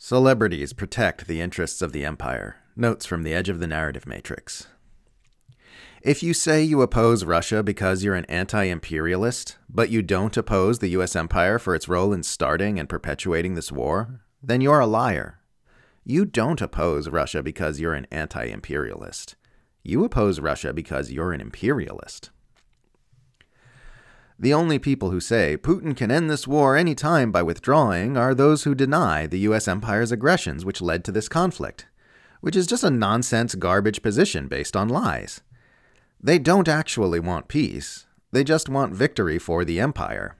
Celebrities protect the interests of the empire. Notes from the edge of the narrative matrix. If you say you oppose Russia because you're an anti imperialist, but you don't oppose the US empire for its role in starting and perpetuating this war, then you're a liar. You don't oppose Russia because you're an anti imperialist. You oppose Russia because you're an imperialist. The only people who say Putin can end this war any time by withdrawing are those who deny the US empire's aggressions which led to this conflict, which is just a nonsense garbage position based on lies. They don't actually want peace, they just want victory for the empire.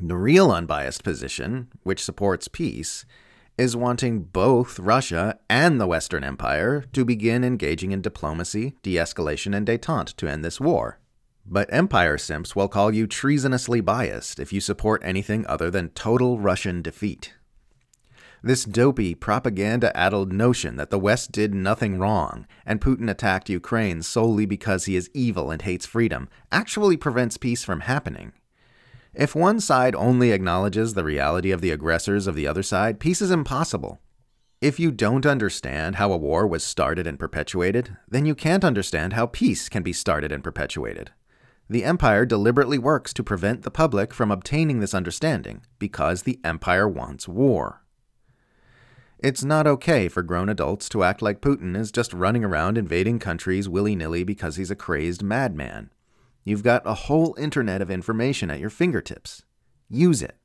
The real unbiased position, which supports peace, is wanting both Russia and the Western Empire to begin engaging in diplomacy, de escalation, and detente to end this war. But Empire simps will call you treasonously biased if you support anything other than total Russian defeat. This dopey, propaganda addled notion that the West did nothing wrong and Putin attacked Ukraine solely because he is evil and hates freedom actually prevents peace from happening. If one side only acknowledges the reality of the aggressors of the other side, peace is impossible. If you don't understand how a war was started and perpetuated, then you can't understand how peace can be started and perpetuated. The Empire deliberately works to prevent the public from obtaining this understanding because the Empire wants war. It's not okay for grown adults to act like Putin is just running around invading countries willy nilly because he's a crazed madman. You've got a whole internet of information at your fingertips. Use it.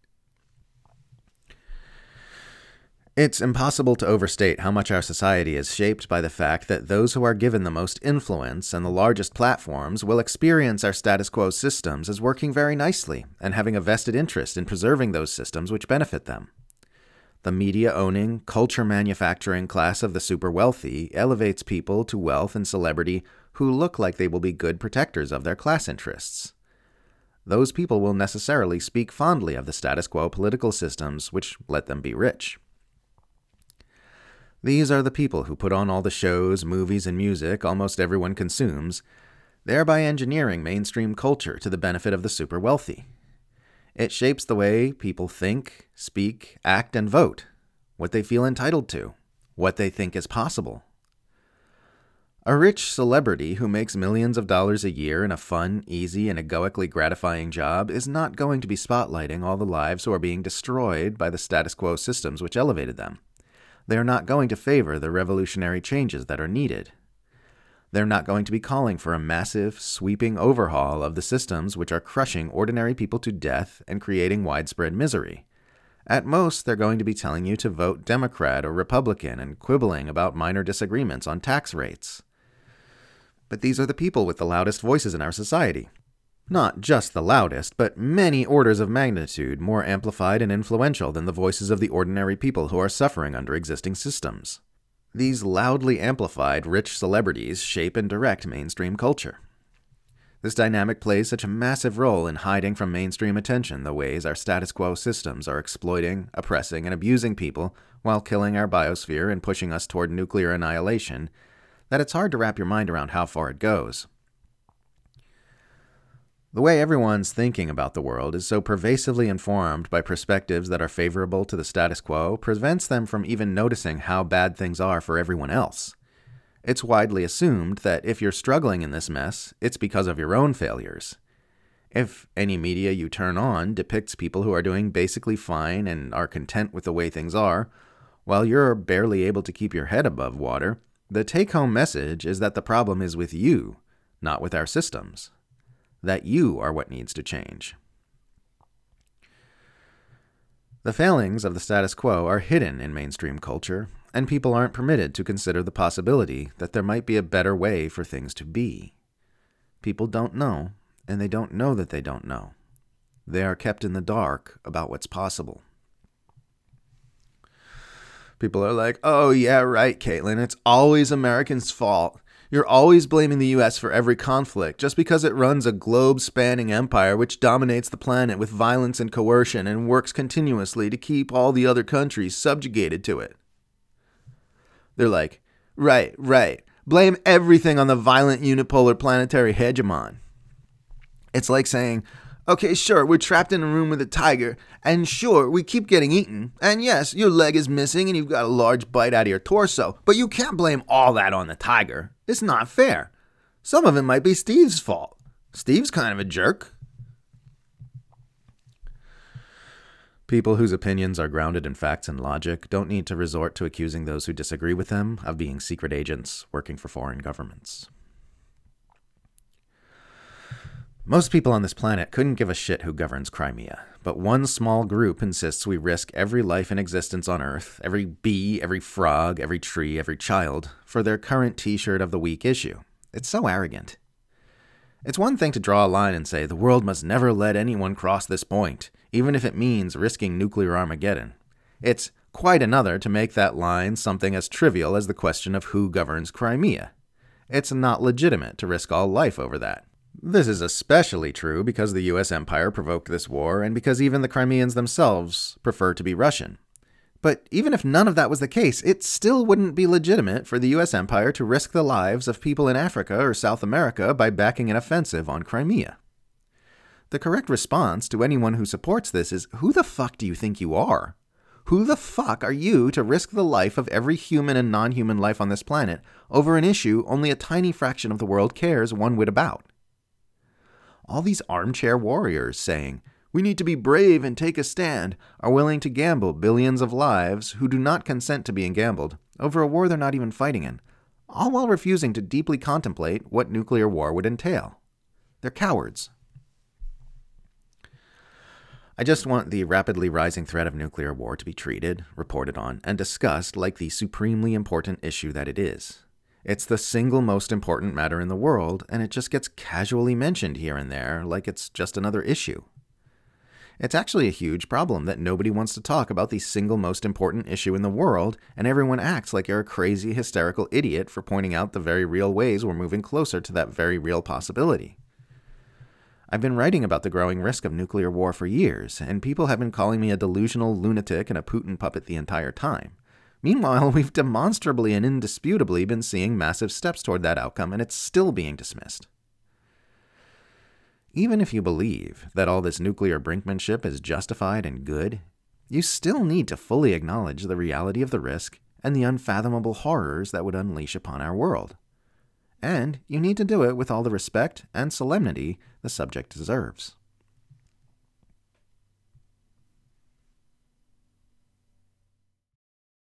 It's impossible to overstate how much our society is shaped by the fact that those who are given the most influence and the largest platforms will experience our status quo systems as working very nicely and having a vested interest in preserving those systems which benefit them. The media owning, culture manufacturing class of the super wealthy elevates people to wealth and celebrity who look like they will be good protectors of their class interests. Those people will necessarily speak fondly of the status quo political systems which let them be rich. These are the people who put on all the shows, movies, and music almost everyone consumes, thereby engineering mainstream culture to the benefit of the super wealthy. It shapes the way people think, speak, act, and vote, what they feel entitled to, what they think is possible. A rich celebrity who makes millions of dollars a year in a fun, easy, and egoically gratifying job is not going to be spotlighting all the lives who are being destroyed by the status quo systems which elevated them they are not going to favor the revolutionary changes that are needed. They're not going to be calling for a massive, sweeping overhaul of the systems which are crushing ordinary people to death and creating widespread misery. At most, they're going to be telling you to vote Democrat or Republican and quibbling about minor disagreements on tax rates. But these are the people with the loudest voices in our society. Not just the loudest, but many orders of magnitude more amplified and influential than the voices of the ordinary people who are suffering under existing systems. These loudly amplified, rich celebrities shape and direct mainstream culture. This dynamic plays such a massive role in hiding from mainstream attention the ways our status quo systems are exploiting, oppressing, and abusing people while killing our biosphere and pushing us toward nuclear annihilation that it's hard to wrap your mind around how far it goes. The way everyone's thinking about the world is so pervasively informed by perspectives that are favorable to the status quo prevents them from even noticing how bad things are for everyone else. It's widely assumed that if you're struggling in this mess, it's because of your own failures. If any media you turn on depicts people who are doing basically fine and are content with the way things are, while you're barely able to keep your head above water, the take home message is that the problem is with you, not with our systems that you are what needs to change. The failings of the status quo are hidden in mainstream culture, and people aren't permitted to consider the possibility that there might be a better way for things to be. People don't know, and they don't know that they don't know. They are kept in the dark about what's possible. People are like, oh, yeah, right, Caitlin. It's always Americans' fault. You're always blaming the US for every conflict just because it runs a globe spanning empire which dominates the planet with violence and coercion and works continuously to keep all the other countries subjugated to it. They're like, right, right. Blame everything on the violent unipolar planetary hegemon. It's like saying, Okay, sure, we're trapped in a room with a tiger, and sure, we keep getting eaten, and yes, your leg is missing and you've got a large bite out of your torso, but you can't blame all that on the tiger. It's not fair. Some of it might be Steve's fault. Steve's kind of a jerk. People whose opinions are grounded in facts and logic don't need to resort to accusing those who disagree with them of being secret agents working for foreign governments. Most people on this planet couldn't give a shit who governs Crimea, but one small group insists we risk every life in existence on Earth, every bee, every frog, every tree, every child, for their current t shirt of the week issue. It's so arrogant. It's one thing to draw a line and say the world must never let anyone cross this point, even if it means risking nuclear Armageddon. It's quite another to make that line something as trivial as the question of who governs Crimea. It's not legitimate to risk all life over that. This is especially true because the US empire provoked this war and because even the Crimeans themselves prefer to be Russian. But even if none of that was the case, it still wouldn't be legitimate for the US empire to risk the lives of people in Africa or South America by backing an offensive on Crimea. The correct response to anyone who supports this is who the fuck do you think you are? Who the fuck are you to risk the life of every human and non human life on this planet over an issue only a tiny fraction of the world cares one whit about? All these armchair warriors saying, we need to be brave and take a stand, are willing to gamble billions of lives who do not consent to being gambled over a war they're not even fighting in, all while refusing to deeply contemplate what nuclear war would entail. They're cowards. I just want the rapidly rising threat of nuclear war to be treated, reported on, and discussed like the supremely important issue that it is. It's the single most important matter in the world, and it just gets casually mentioned here and there like it's just another issue. It's actually a huge problem that nobody wants to talk about the single most important issue in the world, and everyone acts like you're a crazy, hysterical idiot for pointing out the very real ways we're moving closer to that very real possibility. I've been writing about the growing risk of nuclear war for years, and people have been calling me a delusional lunatic and a Putin puppet the entire time. Meanwhile, we've demonstrably and indisputably been seeing massive steps toward that outcome, and it's still being dismissed. Even if you believe that all this nuclear brinkmanship is justified and good, you still need to fully acknowledge the reality of the risk and the unfathomable horrors that would unleash upon our world. And you need to do it with all the respect and solemnity the subject deserves.